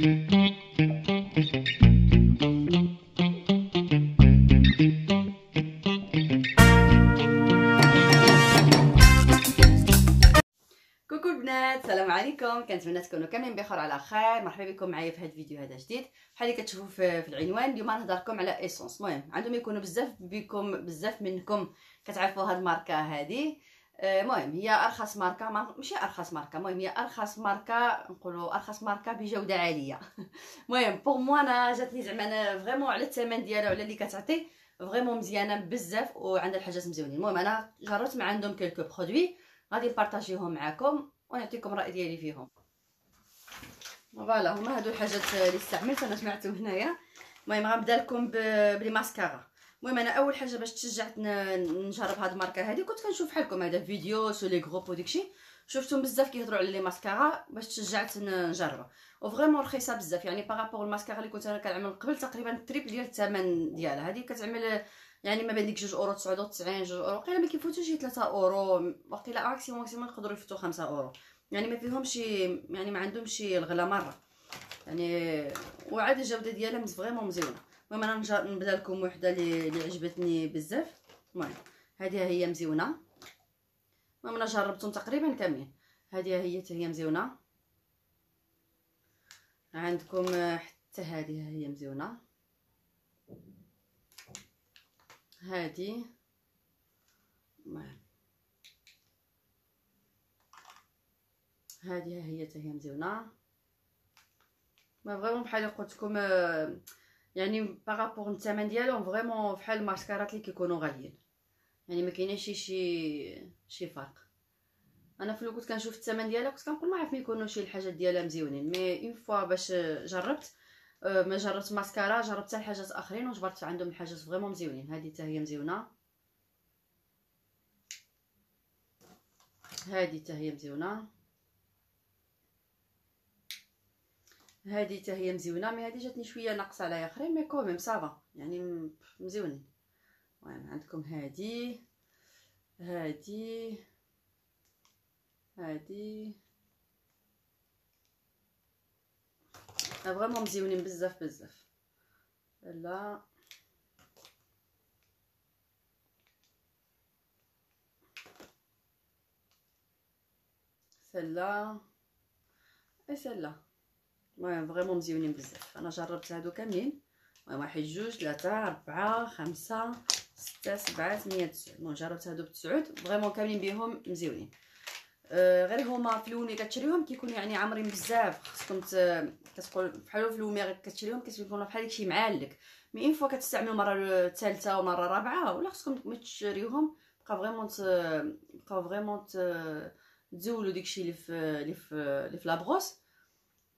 السلام عليكم. كنتمنى تكونوا كاملين بخير على خير. مرحبا بكم معايا في هذا الفيديو هذا جديد. بحال اللي كتشوفوا في, العنوان اليوم غنهضر لكم على ايسونس المهم عندهم يكونوا بزاف بكم بزاف منكم كتعرفوا هاد الماركة هذه المهم هي أرخص ماركة ماشي أرخص ماركة المهم هي أرخص ماركة نقولوا أرخص ماركة بجودة عالية. المهم pour moi أنا جاتني زعما أنا vraiment على الثمن ديالها وعلى اللي كتعطي vraiment مزيانة بزاف وعندها الحاجات مزيونين. المهم أنا جربت مع عندهم quelques produits غادي نبارطاجيهم معكم ونعطيكم الرأي ديالي فيهم. voilà هما هادو الحاجات اللي استعملت أنا سمعتهم هنايا. المهم غنبدأ لكم ب les mascaras. المهم أنا أول حاجة باش تشجعت نجرب هاد الماركة هادي كنت كنشوف بحالكم هذا فيديو sur les groupes وداكشي شفتهم بزاف كيهضروا على les mascaras باش تشجعت نجربها و vraiment رخيصة بزاف. يعني par rapport ال mascara اللي كنت أنا كنعمل قبل تقريبا ال triple ديال الثمن ديالها. هذه كتعمل يعني ما بين ديك جوج أورو تسعود وتسعين جوج أورو وقيلا ما كيفوتوش شي ثلاثة أورو. وقيلا maximum maximum يقدروا يفوتوا خمسة أورو. يعني ما فيهمش يعني ما عندهمش الغلا مرة. يعني وعاد الجودة ديالها vraiment مزيونة. المهم أنا نبدا لكم وحده اللي عجبتني بزاف. المهم هذه هي مزيونه. المهم أنا جربتهم تقريبا كاملين. هذه هي هي مزيونه. عندكم حتى هذه هي مزيونه. هادي. هذه هي هي مزيونه. mais vraiment بحال قلت لكم يعني par rapport الثمن ديالهم vraiment بحال الماسكارات اللي كيكونوا غاليين يعني ما كاينش شي شي شي فرق. أنا في كنت كنشوف الثمن ديالها كنت كنقول ما عارف ما يكونوا شي الحاجات ديالها مزيونين. mais une fois باش جربت ما جربت ماسكارا جربت حتى الحاجات آخرين وجبرت عندهم الحاجات vraiment مزيونين. هذه حتى هي مزيونة. هذه حتى هي مزيونة. هذه حتى هي مزيونة mais هذه جاتني شوية ناقصة عليا آخرين mais quand même ça va يعني مزيونين المهم عندكم هذه هذه هذه فريمون مزيونين بزاف بزاف. لا. سلا. أي سلا. المهم vraiment مزيونين بزاف أنا جربت هادو كاملين واحد جوج ثلاثة أربعة خمسة ستة سبعة ثمانية تسعود المهم جربت هادو بتسعود vraiment كاملين بيهم مزيونين آه غير هما في الأول كتشريهم كيكونوا يعني عامرين بزاف. خصكم كتقول بحال في الأول كتشريهم كيكونوا بحال داكشي معالك mais une fois كتستعملوا مرة الثالثة ومرة الرابعة ولا خصكم ما تشريوهم بقى vraiment بقى vraiment تزولوا داكشي اللي في اللي في اللي في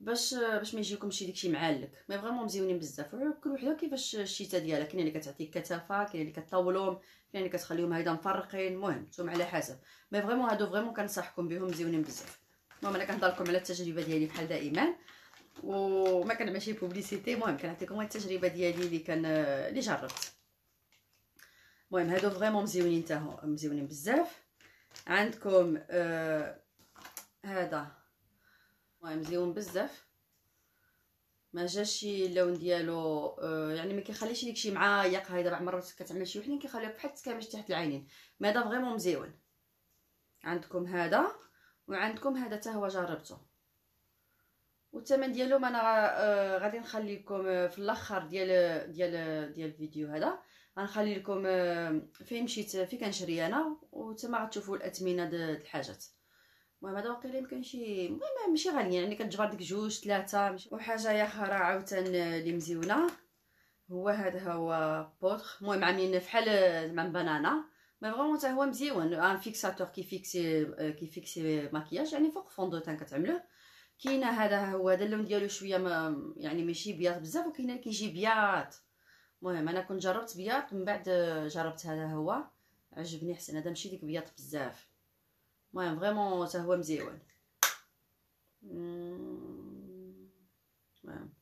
باش باش ما يجيكمش داكشي معلك mais vraiment مزيونين بزاف. كل وحده كيفاش الشيتة ديالها؟ كاينة اللي كتعطيك كثافه كاينة اللي كطولهم كاينة اللي كتخليهم هيدا مفرقين. المهم نتوما على حسب. mais vraiment هادو vraiment كنصحكم بهم مزيونين بزاف. المهم أنا كنهضر لكم على التجربة ديالي بحال دائما. وما كنعمل شي publicité المهم كنعطيكم التجربة ديالي اللي كان اللي جربت. المهم هادو vraiment مزيونين حتى مزيونين بزاف. عندكم آه هذا. المهم مزيون بزاف. ما جاش اللون ديالو آه يعني ما كيخليش داكشي معايق هاي بعض مرات كتعمل شي وحدين كيخليوك بحال تكامش تحت العينين. mais هذا vraiment مزيون. عندكم هذا وعندكم هذا حتى هو جربته. والثمن ديالو أنا آه غادي نخلي لكم في الأخر ديال ديال ديال الفيديو هذا. غنخلي لكم آه فين مشيت فين كنشري أنا وتما غتشوفوا الاثمنه د الحاجات. المهم هذا واقيلا يمكن شي المهم ماشي غاليين يعني كتجبر ديك جوج ثلاثة وحاجة أخرى عاوتاني اللي مزيونة. هو هذا هو بودغ المهم عاملين فحال مع banana. mais vraiment حتى هو مزيون. un fixateur كيفيكسي كيفيكسي ماكياج يعني فوق fond de teint كتعملوه كاينة هذا هو هذا اللون ديالو شوية ما يعني ماشي بياض بزاف وكاينة كيجي بياض. المهم أنا كنت جربت بياض من بعد جربت هذا هو. عجبني حسن هذا ماشي ديك بياض بزاف. المهم vraiment حتى هو مزيون المهم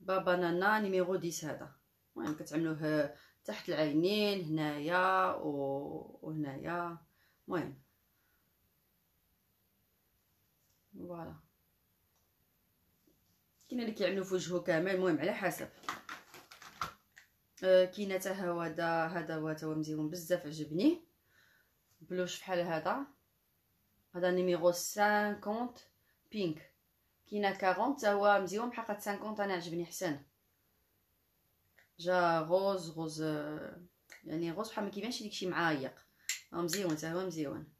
ba- banana numéro 10 هذا المهم كتعملوه تحت العينين هنايا وهنايا المهم voilà كاين اللي كيعملوا في وجهه كامل المهم على حسب آه كاين حتى هذا هذا هو مزيون بزاف عجبني blush بحال هذا. هذا numéro 50 pink. كاينة 40 حتى هو مزيون بحال 50 أنا عجبني حسن. جا rose rose يعني rose بحال ما كيبانش داكشي معايق. مزيون حتى هو مزيون.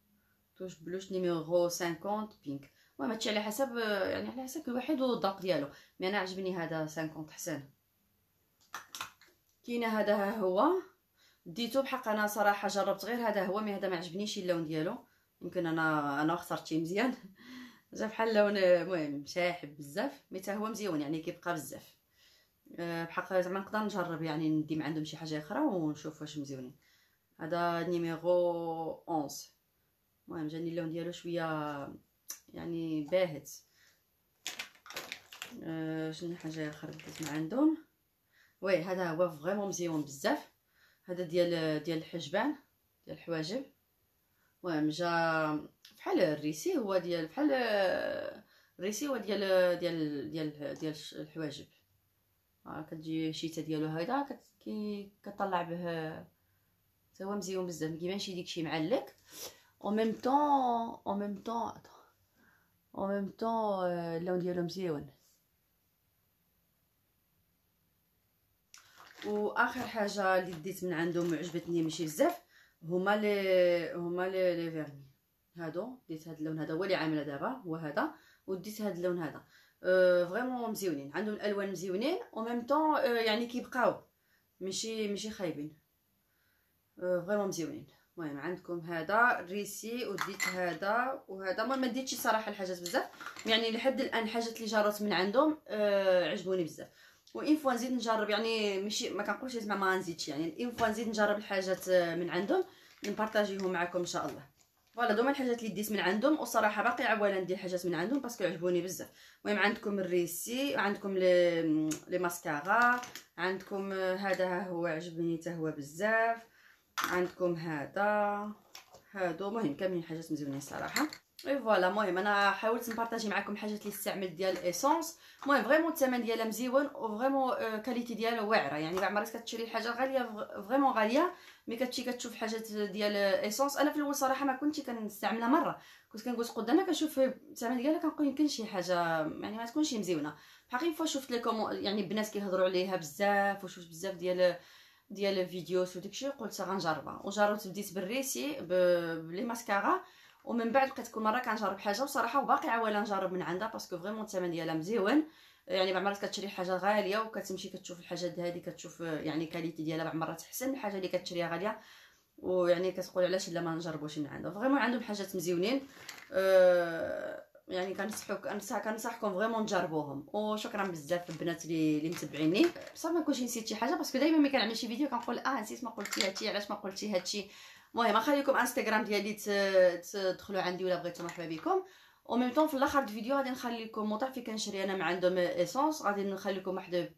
touche blush numéro 50 pink. المهم هادشي على حسب يعني على حسب كل واحد والذوق ديالو. mais أنا عجبني هذا 50 حسن. كاينة هذا ها هو. ديتو بحق أنا صراحة جربت غير هذا هو mais هذا ما عجبنيش اللون ديالو. يمكن أنا أنا اخترت شي مزيان. جا بحال اللون المهم شاحب بزاف mais حتى هو مزيون يعني كيبقى بزاف. أه بحق زعما نقدر نجرب يعني ندي مع عندهم شي حاجة أخرى ونشوف واش مزيونين. هذا numéro 11 المهم جاني اللون ديالو شوية يعني باهت. أه شنو حاجة أخرى بديت من عندهم؟ oui هذا هو vraiment مزيون بزاف. هذا ديال ديال الحجبان ديال الحواجب. المهم جا بحال ال ricil هو ديال بحال ال ricil هو ديال ديال ديال ديال الحواجب. آه كتجي شيته ديالو هيدا كطلع به حتى هو مزيون بزاف. ما كيبانش داكشي معايق en même temps en même temps en même temps اللون ديالو مزيون. واخر حاجة اللي ديت من عندهم وعجبتني ماشي بزاف هما لي هما لي les vernis هادو ديت هاد اللون هذا هو اللي عامله دابا هو هذا وديت هاد اللون هذا. أه vraiment مزيونين عندهم الالوان مزيونين و même temps أه يعني كيبقاو ماشي ماشي خايبين. أه vraiment مزيونين. المهم عندكم هذا ricil وديت هذا وهذا. ما ديتش صراحة الحاجات بزاف يعني لحد الآن الحاجات اللي جربت من عندهم أه عجبوني بزاف. و une fois نزيد نجرب يعني ماشي ما كنقولش زعما ما نزيدش يعني une fois نزيد نجرب الحاجات من عندهم نبارطاجيهم معكم إن شاء الله. voilà دوما الحاجات اللي ديت من عندهم وصراحة باقي عواله ندير حاجات من عندهم parce que عجبوني بزاف. المهم عندكم ال ricil عندكم les mascaras عندكم هذا هو عجبني حتى هو بزاف عندكم هذا هادو المهم كاملين حاجات مزيونين صراحة. et voilà المهم أنا حاولت نبارطاجي معكم الحاجات اللي استعملت ديال ال Essence المهم vraiment الثمن ديالها مزيون و vraiment qualité ديالها واعره يعني بعض المرات كتشري الحاجة غاليه vraiment غاليه mais كتمشي كتشوف حاجات ديال Essence أنا في الأول صراحة ما كنتش كنستعملها مره كنت كنقول قدامها كنشوف الثمن ديالها كنقول يمكن شي حاجة يعني ما تكونش مزيونه بحقيقه فوا شفت لكم يعني البنات كيهضروا عليها بزاف وشفت بزاف ديال ديال ال videos وداكشي قلت غنجربها وجربت بديت بال ricil ب les mascaras ومن بعد بقيت كل مرة كنجرب حاجة وصراحة وباقي عواله نجرب من عندها parce que vraiment الثمن ديالها مزيون. يعني بعض المرات كتشري حاجة غالية وكتمشي كتشوف الحاجات هذه كتشوف يعني qualité ديالها بعض المرات أحسن الحاجة اللي كتشريها غالية. ويعني كتقول علاش لا ما نجربوش من عندها. vraiment عندهم حاجات مزيونين. أه يعني كنصحوك كنصحكم vraiment تجربوهم. وشكرا بزاف البنات اللي اللي متبعيني. بصح ما نكونش نسيت شي حاجة؟ parce que دائما ملي كنعمل شي فيديو كنقول آه نسيت ما قلتي هادشي علاش ما قلتي هادشي. المهم نخلي لكم انستغرام ديالي تدخلوا عندي ولا بغيتو مرحبا بكم. أو ميم طون في الآخر الفيديو غادي نخلي لكم موضع فين كنشري أنا من عندهم Essence غادي نخلي لكم واحد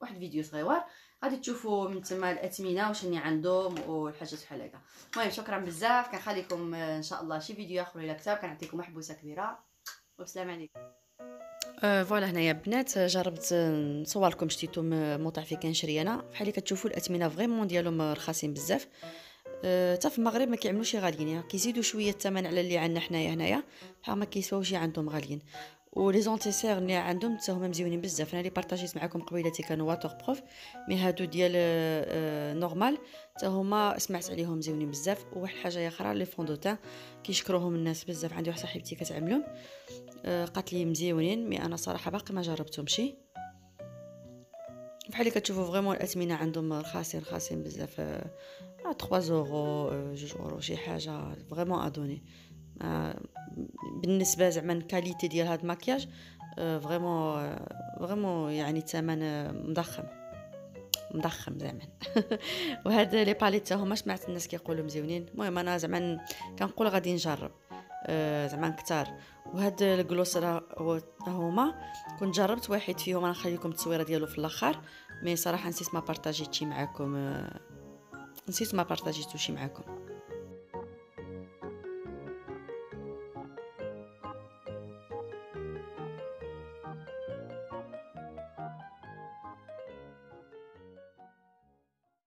واحد فيديو صغيور غادي تشوفوا من تما الأثمنة وشني عندهم والحاجات بحال هكا. المهم شكرا بزاف. كنخليكم إن شاء الله شي فيديو آخر ولا كتاب. كنعطيكم بوسة كبيرة. والسلام عليكم. أه voilà هنايا بنات جربت نصور لكم شتيتو موضع فين كنشري أنا. بحال اللي كتشوفوا الأثمنة vraiment ديالهم رخاصين بزاف. حتى في المغرب ما كيعملوش غاليين يعني كيزيدوا شوية الثمن على اللي عندنا حنايا هنايا بحال ما كيسواوش عندهم غاليين و les anti-cernes اللي عندهم حتى هما مزيونين بزاف. أنا اللي بارطاجيت معكم قبيلتي كانوا waterproof mais هادو ديال normal حتى هما سمعت عليهم مزيونين بزاف. وواحد الحاجة أخرى les fonds de teint كيشكروهم الناس بزاف. عندي واحدة صاحبتي كتعملهم قالت لي مزيونين mais أنا صراحة باقي ما جربتهمش. بحال اللي كتشوفوا vraiment الأثمنة عندهم رخاصين رخاصين بزاف. 3 زورو 2 أورو شي حاجة vraiment à donner بالنسبة زعما ال qualité ديال هاد الماكياج vraiment vraiment يعني الثمن مضخم. مضخم زعما. وهاد les palettes هما سمعت الناس كيقولوا مزيونين. المهم أنا زعما كنقول غادي نجرب. زعما كتار وهاد ال gloss هما. كنت جربت واحد فيهم أنا نخلي لكم التصويره ديالو في الآخر mais صراحة نسيت ما بارطاجيتشي معكم نسيت ما بارطاجيتوشي معكم